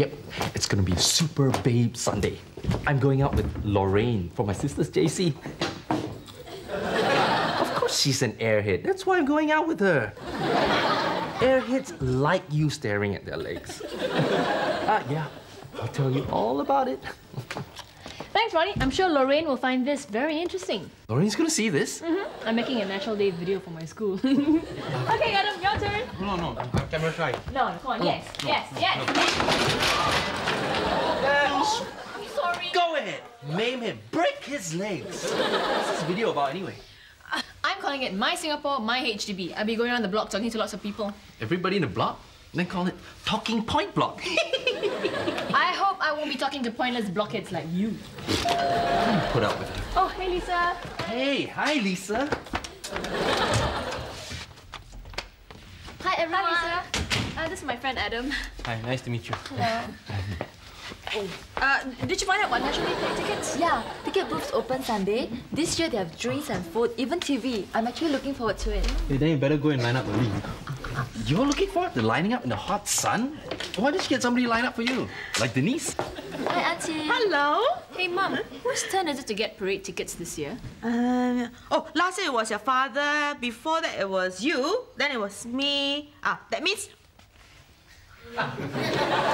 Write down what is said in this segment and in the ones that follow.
Yep, it's gonna be Super Babe Sunday. I'm going out with Lorraine for my sister's JC. of course, she's an airhead. That's why I'm going out with her. Airheads like you staring at their legs. Ah, yeah, I'll tell you all about it. Thanks, Ronnie. I'm sure Lorraine will find this very interesting. Lorraine's gonna see this. Mm-hmm. I'm making a National Day video for my school. okay, Adam, your turn. No, no, I'm, camera shy. No, come on. yes, yes, yes, yes. I'm sorry. Go ahead, maim him, break his legs. What's this video about anyway? Uh, I'm calling it My Singapore, My HDB. I'll be going around the block talking to lots of people. Everybody in the block? Then call it Talking Point Block. I hope I won't be talking to pointless blockheads like you. Put up with it. Oh, hey, Lisa. Hey, hi, Lisa. Hi, everyone. Hi, Lisa. Uh, this is my friend Adam. Hi, nice to meet you. Hello. Uh, did you find out what National Day play tickets? Yeah, ticket booths open Sunday. This year they have drinks and food, even TV. I'm actually looking forward to it. Hey, then you better go and line up early. You're looking forward to lining up in the hot sun? Why did you get somebody line up for you? Like Denise? Hi, Auntie. Hello. Hey, Mum, whose turn is it to get parade tickets this year? Um, oh, last year it was your father. Before that it was you. Then it was me. Ah, that means...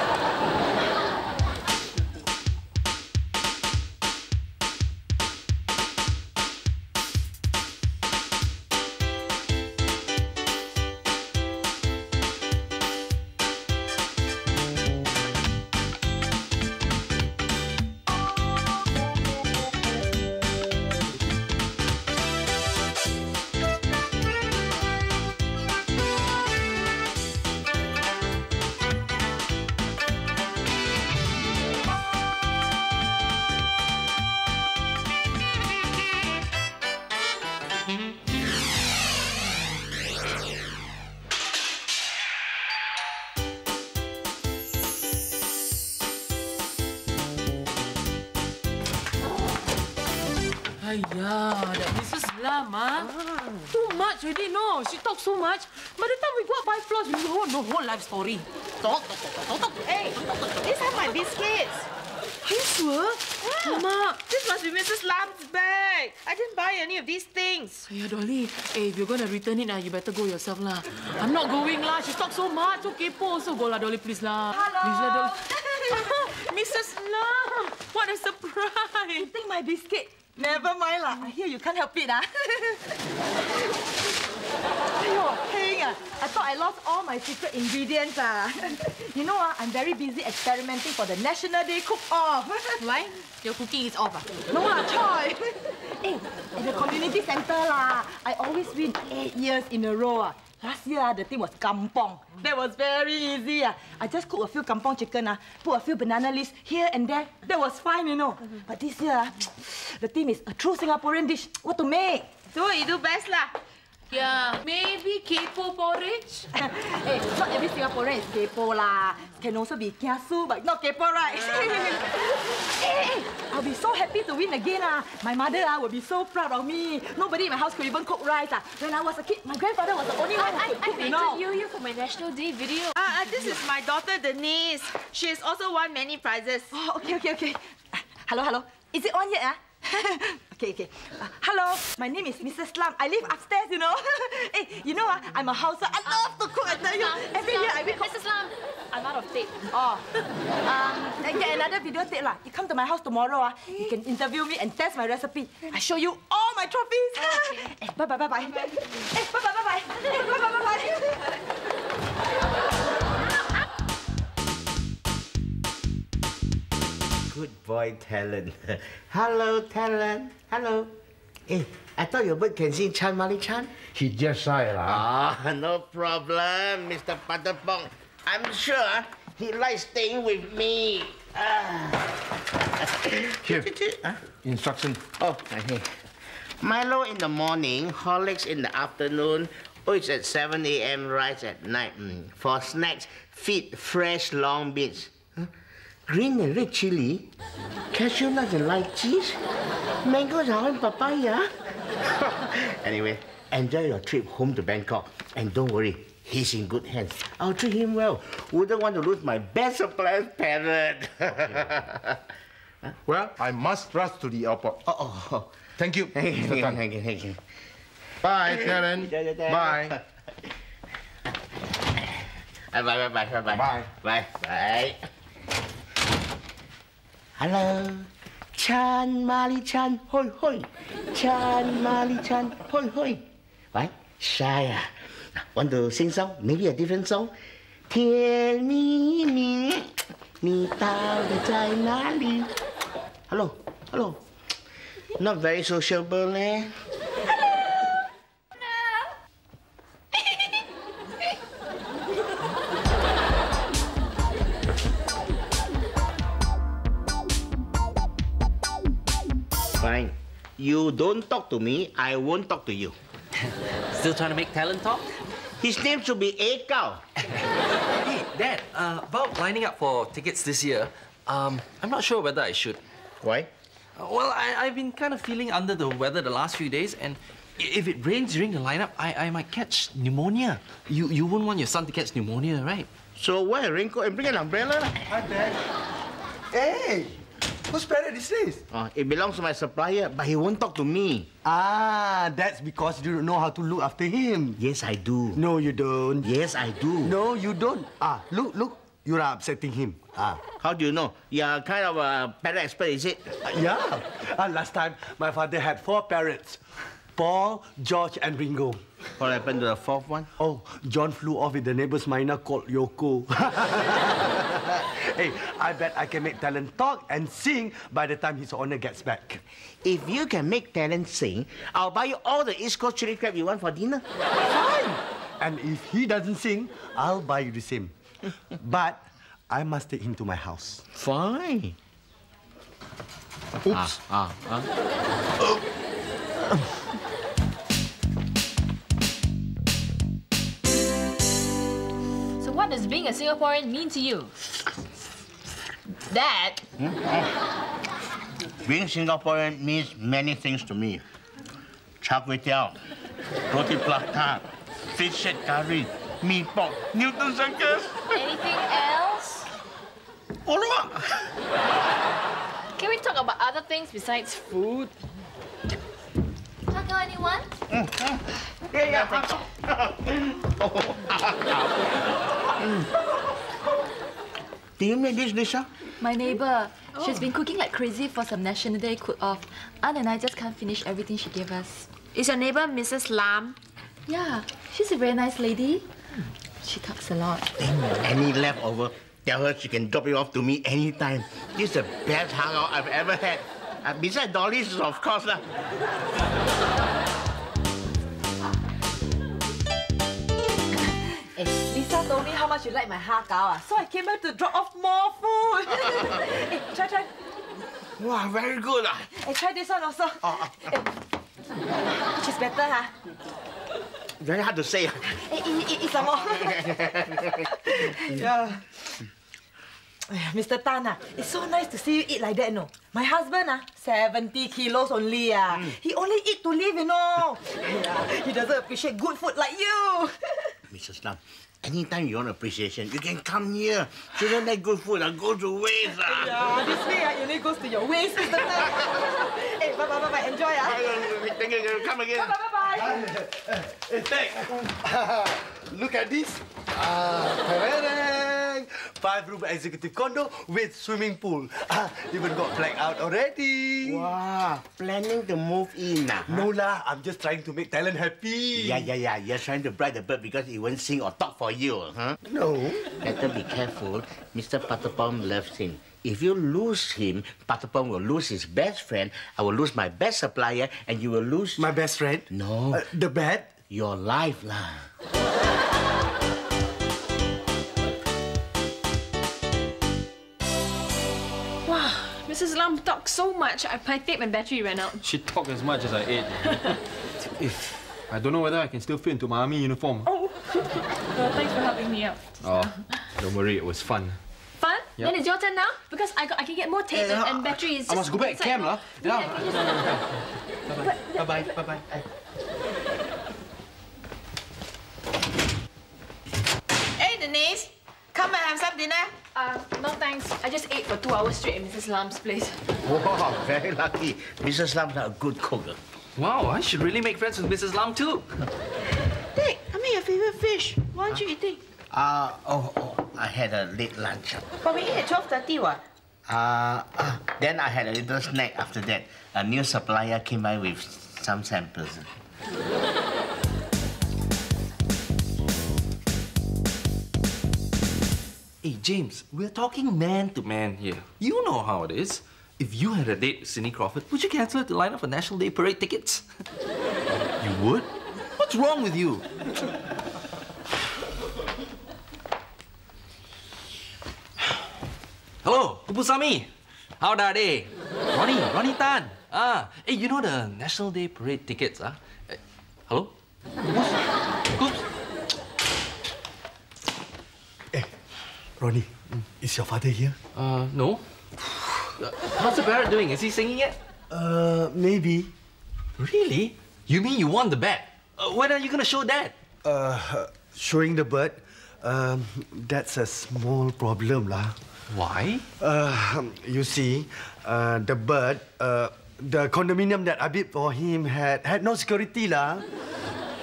Ayah, that Mrs. Lam, ah. Too much already, no. She talks so much. By the time we go up five floors, we know the whole life story. Talk, talk, talk, talk, talk. Hey, these are my biscuits. Are you sure? Yeah. Mama. This must be Mrs. Lam's bag. I didn't buy any of these things. Ayah, Dolly. Hey, if you're going to return it, ah, you better go yourself, lah. I'm not going, lah. She talks so much. So kepo. So go, lah, Dolly, please, lah. Hello. Please, lah, Dolly. Mrs. Lam, what a surprise. You think my biscuit? Never mind lah. I hear you can't help it ah. Heng ah. I thought I lost all my secret ingredients ah. you know ah, I'm very busy experimenting for the National Day cook-off. Why? Your cooking is off, ah? no lah, Choi. eh, at the community center lah, I always win eight years in a row ah. Last year, the thing was kampong. That was very easy. Ah. I just cooked a few kampong chicken, ah, put a few banana leaves here and there. That was fine, you know. But this year, ah, the theme is a true Singaporean dish. What to make? Do what you do best lah. Yeah, maybe kepo porridge? hey, not every Singaporean is kepo lah. Can also be kiasu, but not kepo, right? hey, hey, I'll be so happy to win again lah. My mother ah will be so proud of me. Nobody in my house could even cook rice ah. When I was a kid, my grandfather was the only one who I, could I, cook, I you know. you, you for my National Day video. Ah, uh, this is my daughter Denise. She has also won many prizes. Oh, okay, okay, okay. Uh, hello, hello. Is it on yet? Ah? okay, okay. Uh, hello, my name is Mrs. Lam. I live upstairs, you know. hey, you know, uh, I'm a housewife. I love to cook, I tell you. Every year I wake. Mrs. Lam, I'm out of tape. Oh, um, I get another video tape lah. You come to my house tomorrow, ah. You can interview me and test my recipe. I show you all my trophies. Okay. hey, bye bye bye bye. Hey, bye bye bye bye. Hey, bye bye Good boy, Talent. Hello, Talent. Hello. Hey, I thought your bird can sing Chan Mali Chan. He just shy lah. Ah, no problem, Mr. Patapong. I'm sure he likes staying with me. Ah. Here. Huh? Instruction. Oh, okay. Milo in the morning, Horlicks in the afternoon, oats at 7 a.m., rice at night. Mm. For snacks, feed fresh long beans. Huh? Green and red chili, cashew nuts and light cheese, mangoes and papaya. anyway, enjoy your trip home to Bangkok. And don't worry, He's in good hands. I'll treat him well. Wouldn't want to lose my best supplier's parrot. Well, I must rush to the airport. oh, oh. Thank you, Thank you, thank you, thank you. Bye, Karen. Bye. Bye, bye, bye, bye, bye. Bye. Bye, bye. Hello Chan Mali Chan Hoi Hoi Chan Mali Chan Hoi Hoi 哎，Shy 啊，温度先收，Maybe a Different Zone。甜蜜蜜，你到底在哪里？Hello Hello，not very sociable 呢。You don't talk to me, I won't talk to you. Still trying to make talent talk? His name should be A Cow. Hey, Dad, uh, about lining up for tickets this year, um, I'm not sure whether I should. Why? Uh, Well, I, I've been kind of feeling under the weather the last few days, and if it rains during the lineup, I, I might catch pneumonia. You, you wouldn't want your son to catch pneumonia, right? So wear a raincoat and bring an umbrella. lah. Hi, Dad. Hey, whose parrot is this? Oh, it belongs to my supplier, but he won't talk to me. Ah, that's because you don't know how to look after him. Yes, I do. No, you don't. Yes, I do. No, you don't. Ah, look, look. You're upsetting him. Ah, How do you know? You're kind of a parrot expert, is it? Ah, yeah. Ah, last time, my father had four parrots. Paul, George, and Ringo. What happened to the fourth one? Oh, John flew off with the neighbor's mynah called Yoko. hey, I bet I can make talent talk and sing by the time his owner gets back. If you can make talent sing, I'll buy you all the East Coast chili crab you want for dinner. Fine. And if he doesn't sing, I'll buy you the same. but I must take him to my house. Fine. Oops. Ah, ah, So what does being a Singaporean mean to you? Dad, Being Singaporean means many things to me. Char kway teow, roti prata, fish head curry, mee pok, Newton circus. anything else? Follow Can we talk about other things besides food? Not know anyone? Do you make this, Lisa? My neighbor. She's been cooking like crazy for some National Day cook-off. Aunt and I just can't finish everything she gave us. Is your neighbor Mrs. Lam? Yeah, she's a very nice lady. She talks a lot. Any leftover, tell her she can drop it off to me anytime. This is the best hangout I've ever had. Uh, besides Dolly's, of course. Lah. Lisa told me how much you like my ha gao, ah, so I came back to drop off more food. hey, try, try. Wow, very good. Ah. Hey, try this one also. Eh, Which is better, huh? Very hard to say. ah. Hey, eat, eat, some more. yeah. Eh, Mr. Tan, ah, it's so nice to see you eat like that, no? My husband, ah, 70 kilos only, ah. He only eat to live, you know. Yeah, he doesn't appreciate good food like you. Mrs. Lam, anytime you want appreciation, you can come here. Shouldn't let good food ah, go to waste. Ah. yeah, this way, ah, it only goes to your waist, Mr. Tan. hey, bye, bye, bye, bye. Enjoy, ah. Thank you. Come again. Bye, bye, bye. bye. Hey, thanks. Look at this. Ah, ta-da-dang. Five-room executive condo with swimming pool. Ah, even got flag out already. Wow, planning to move in. Ah. No lah, I'm just trying to make talent happy. Yeah, yeah, yeah. You're trying to bribe the bird because it won't sing or talk for you, huh? No. Better be careful. Mr. Patapong loves him. If you lose him, Patapong will lose his best friend. I will lose my best supplier, and you will lose My best friend? no Uh, the bat? your life, lah. Mrs. Lam talked so much, I, think my tape and battery ran out. She talked as much as I ate. if I don't know whether I can still fit into my army uniform. Oh, well, thanks for helping me out. Oh, don't worry, it was fun. Fun? Yep. Then it's your turn now? Because I, got, I can get more tape and, and battery. It's I just must go back inside camp, now. lah. Maybe I Yeah. can just- Bye bye, bye bye. Janice, come and have some dinner. Uh, no thanks. I just ate for two hours straight at Mrs. Lam's place. Wow, very lucky. Mrs. Lam's a good cook. Wow, I should really make friends with Mrs. Lam too. Dick, I made your favorite fish. Why aren't you eating? Uh, oh, oh, I had a late lunch. But we eat at 12.30 what? Uh, uh, then I had a little snack after that. A new supplier came by with some samples. Hey, James, we're talking man to man here. You know how it is. If you had a date with Cindy Crawford, would you cancel it to line up for National Day Parade tickets? you would? What's wrong with you? Hello, Upusami. How are they? Ronnie, Ronnie Tan. Ah, hey, you know the National Day Parade tickets, ah? Eh, hello? Ronnie, is your father here? Uh, no. Uh, How's the parrot doing? Is he singing yet? Uh, maybe. Really? You mean you won the bet? Uh, when are you gonna show that? Uh, showing the bird. Um, that's a small problem, lah. Why? Uh, you see, uh, the bird, uh, the condominium that I built for him had had no security, lah.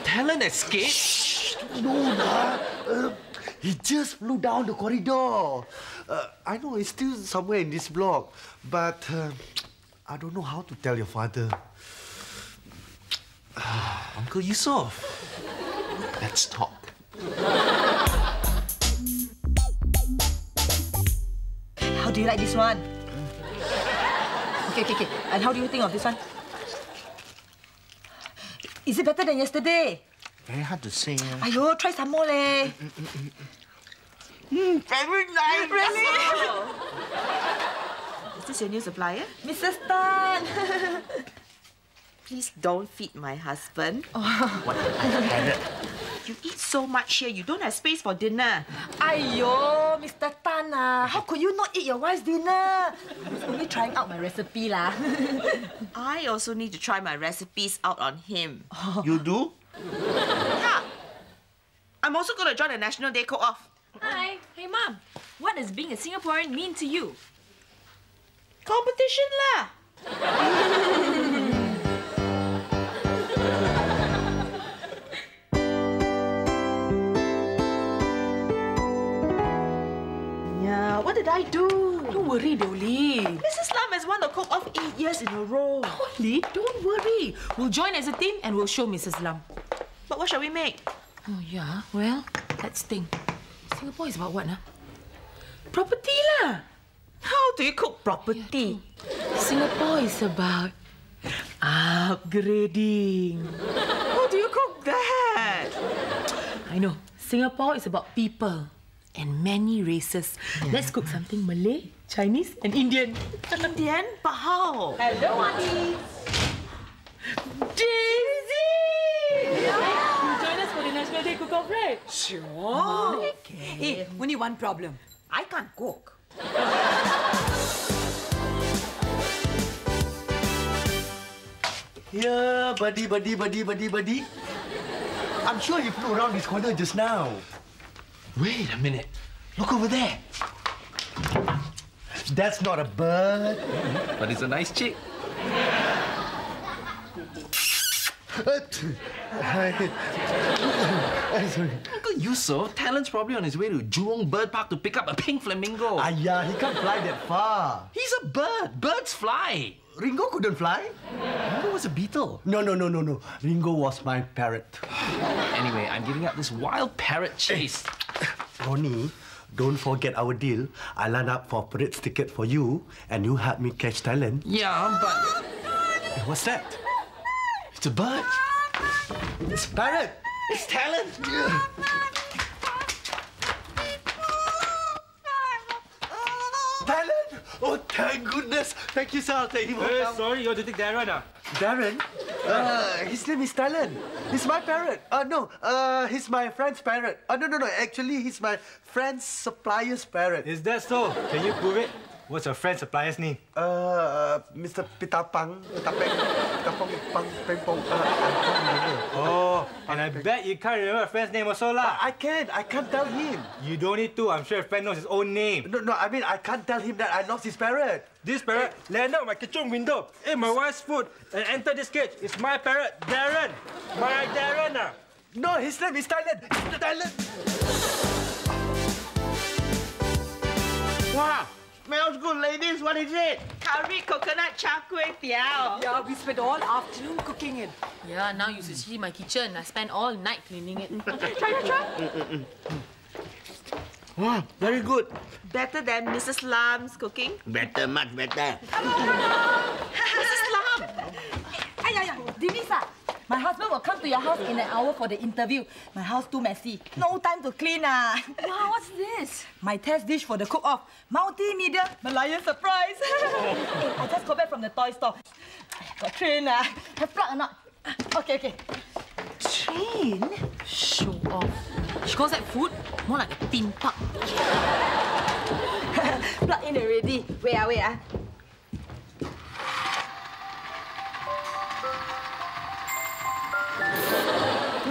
Talent escaped? No, lah. Uh, he just flew down the corridor. Uh, I know it's still somewhere in this block, but uh, I don't know how to tell your father. Uncle Yusuf. Let's talk. How do you like this one? Okay, okay, okay. And how do you think of this one? Is it better than yesterday? Very hard to say. Uh. Ayo, try some more leh. Mm, very nice. Really? Is this your new supplier? Mrs. Tan. Please don't feed my husband. What. You eat so much here, you don't have space for dinner. Ayo, Mr. Tan ah, how could you not eat your wife's dinner? I was only trying out my recipe lah. I also need to try my recipes out on him. You do? Yeah. I'm also going to join the National Day Cook-Off. Hi. Hey, Mom. What does being a Singaporean mean to you? Competition lah. yeah, what did I do? Don't worry, Dolly. Mrs. Lam has won the Cook-Off eight years in a row. Dolly, don't worry. We'll join as a team and we'll show Mrs. Lam. But what shall we make? Oh, yeah. Well, let's think. Singapore is about what, huh? Property lah. How do you cook property? Singapore is about Upgrading. How do you cook that? I know. Singapore is about people and many races. Let's cook something Malay, Chinese, and Indian. Indian? But how? Hello, Auntie. Daisy! You join us for the National Day Cook-Off, right? Sure. Oh, hey, only one problem. I can't cook. Yeah, buddy, buddy, buddy, buddy, buddy. I'm sure he flew around this corner just now. Wait a minute. Look over there. That's not a bird. But it's a nice chick. I'm sorry. Uncle Yusuf, Talent's probably on his way to Jurong Bird Park to pick up a pink flamingo. Ah, yeah, he can't fly that far. He's a bird. Birds fly. Ringo couldn't fly. Ringo was a beetle. No, no, no, no, no. Ringo was my parrot. Anyway, I'm giving up this wild parrot chase. Ronnie, don't forget our deal. I line up for parade's ticket for you, and you help me catch talent. Yeah, but Hey, what's that? it's a bird. It's a parrot. It's Talent. Talent? Oh, thank goodness. Thank you, sir. I'll take him Hey, sorry, you to take Darren. Ah. Darren? Uh, his name is Talent. He's my parrot. Uh, no, uh, he's my friend's parrot. Uh, no, no, no. Actually, he's my friend's supplier's parrot. Is that so? Can you prove it? What's your friend supplier's name? Uh, Mr. Pitapang. Pitapeng. Pitapang. Pang. Peng. Pong. Uh, I can't remember. Oh, and I bet you can't remember your friend's name also lah. I can't. I can't tell him. You don't need to. I'm sure your friend knows his own name. No, no, I mean, I can't tell him that I lost his parrot. This parrot landed on my kitchen window, ate my wife's food, and entered this cage. It's my parrot, Darren. My Darren. ah. No, his name is Thailand. It's Thailand. Wow, smells good, ladies. What is it? Curry coconut char kway teow. Yeah, we spent all afternoon cooking it. Yeah, now you should see my kitchen. I spent all night cleaning it. Try, try, try. Wow, very good. Better than Mrs. Lam's cooking. Better, much better. Mrs. Lam. Ay, ay, ay. Denise, ah, my husband will come to your house in an hour for the interview. My house too messy. No time to clean, ah. Wow, what's this? My test dish for the cook-off. Multimedia Malayan surprise. hey, I just got back from the toy store. Got train, ah. Have plug or not? Okay, okay. Train? Show off. She calls that food more like a theme park. plug in already. Wait, ah, wait, ah.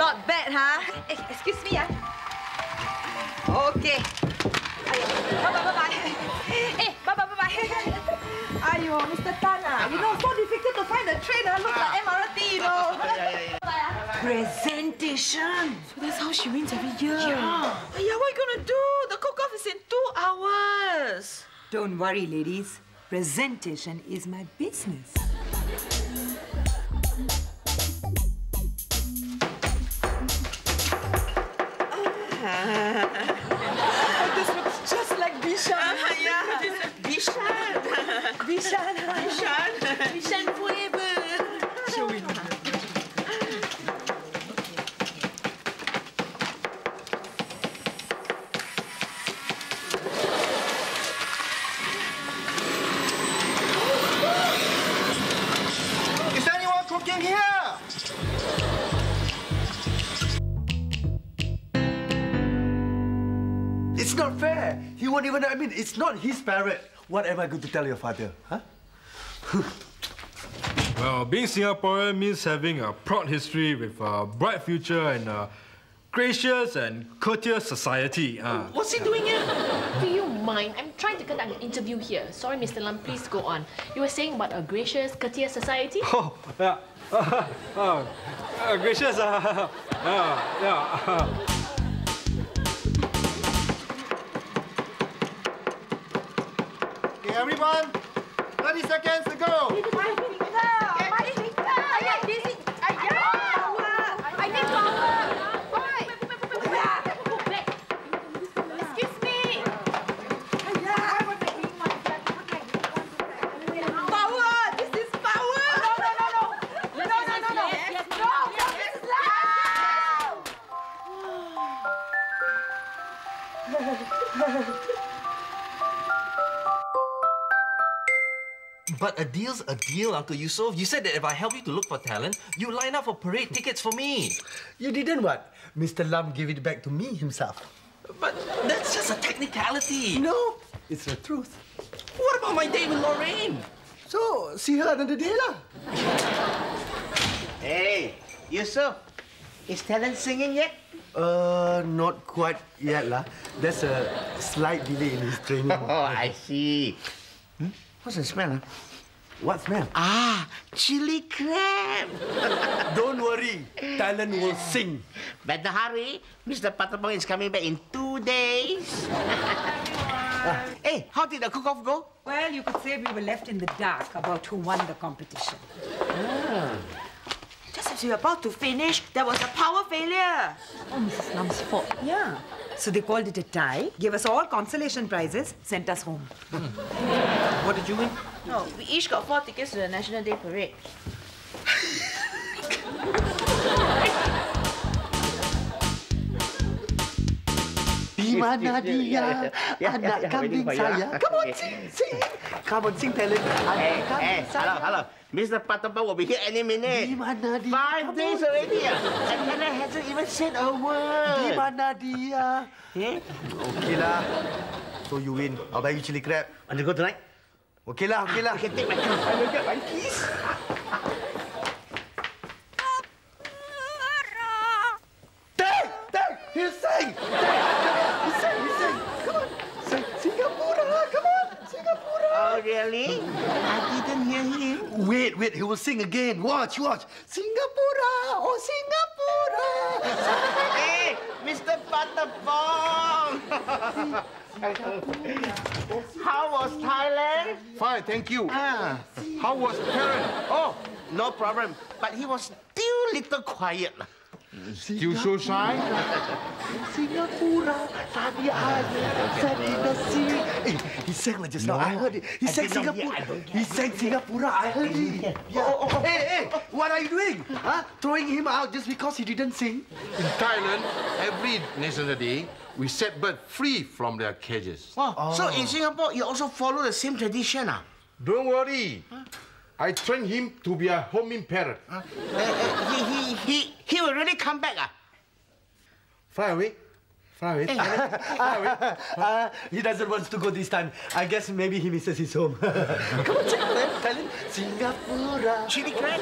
Not bad, huh? Eh, excuse me, ah. Okay. Bye, bye, bye, bye. Eh, bye, bye, bye, bye. Ayo, Mr. Tan, ah. You know, so difficult to find a train, ah. Look like MRT, you know. Bye. Presentation. So that's how she wins every year. Yeah. Yeah, what are you gonna do? The cook-off is in two hours. Don't worry, ladies. Presentation is my business. This looks just like Bishan. Uh-huh, yeah. Bishan. Bishan. Bishan. Bishan forever. It's not his parrot. What am I going to tell your father? Huh? Well, being Singaporean means having a proud history with a bright future and a gracious and courteous society. ah. What's he doing here? Do you mind? I'm trying to conduct an interview here. Sorry, Mr. Lam, please go on. You were saying about a gracious, courteous society? Oh, yeah. oh, uh, gracious. Uh, yeah, yeah. Everyone. 30 seconds to go. But a deal's a deal, Uncle Yusuf. You said that if I help you to look for talent, you line up for parade tickets for me. You didn't what? Mr. Lam gave it back to me himself. But that's just a technicality. No, it's the truth. What about my date with Lorraine? So, see her another day lah. Hey, Yusuf, is talent singing yet? Uh, not quite yet lah. There's a slight delay in his training. Oh, I see. Hmm? What's the smell? Huh? What smell? Ah, chili crab. Don't worry, talent will sing. Better hurry. Mr. Patapong is coming back in two days. hey, how did the cook-off go? Well, you could say we were left in the dark about who won the competition. Just as we were about to finish, there was a power failure. Oh, Mrs. Lam's fault. Yeah. So they called it a tie, gave us all consolation prizes, sent us home. What did you win? No, we each got four tickets to the National Day Parade. Di mana dia? Ya, ya, Anak kambing waiting for you, saya. Come on, Okay. sing, sing. Come on, sing talent. Anak kambing hey, saya. hello, hello. Mr. Patapong will be here any minute. Di mana dia? Five Come days on. already. And Hannah hasn't even said a word. Di mana dia? Eh? Okey lah. So you win. I'll buy you chili crab. Want to go tonight? Okay lah, okay lah. You can take my car. I will get my keys. Tang! Tang! He's saying! Tang! He's saying, he's saying. Come on. Say, Singapura, come on. Singapura. Oh, really? I didn't hear him. Wait, wait, he will sing again. Watch, watch. Singapura, oh Singapura. hey, Mr. Butterball! How was Thailand? Fine, thank you. Ah. How was parent? Oh, no problem. But he was still little quiet. Still so shy? Singapura, tadi ada said in the sea. He sang like just now. I heard it. He I sang did Singapura. He sang Singapura. I heard it. Yeah. Hey, hey, what are you doing? Huh? Throwing him out just because he didn't sing? In Thailand, every National Day, we set birds free from their cages. Oh, So in Singapore, you also follow the same tradition? Ah? Don't worry. I train him to be a homing parrot. Uh, uh, he, he, he, he will really come back. Ah? Fly away. Fly away. Uh, he doesn't want to go this time. I guess maybe he misses his home. Come on, check out him. Tell him Singapura. Chili crab?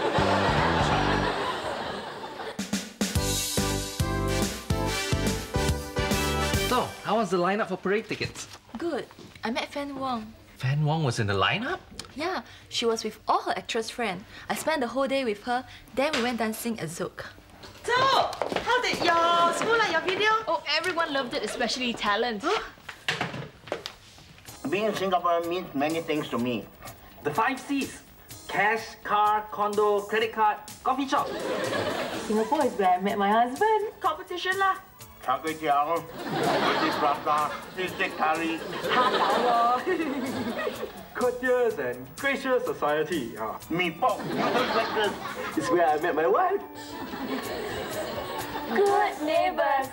So, how was the lineup for parade tickets? Good. I met Fann Wong. Fann Wong was in the lineup? Yeah, she was with all her actress friends. I spent the whole day with her. Then we went dancing at Zouk. So, how did your school like your video? Oh, everyone loved it, especially talent. Being in Singapore means many things to me. The five C's. Cash, car, condo, credit card, coffee shop. Singapore is where I met my husband. Competition lah. Char kway teow, roti prata, steak curry. Courteous and gracious society. Noodle breakfast. It's where I met my wife. Good neighbors.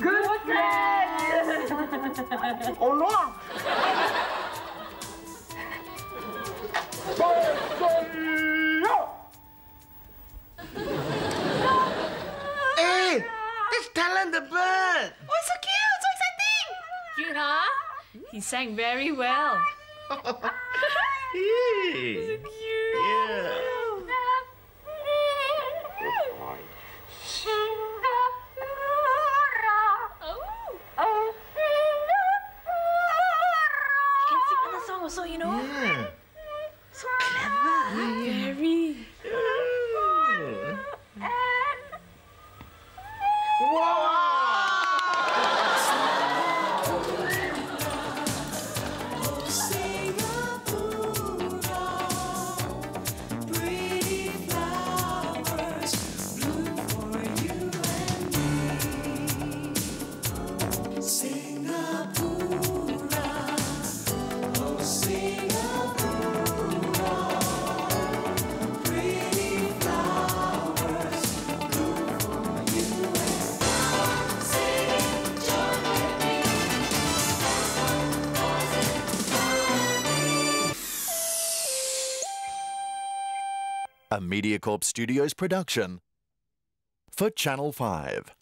Good friends. Oh no! Sang very well. Yeah. MediaCorp Studios production for Channel 5.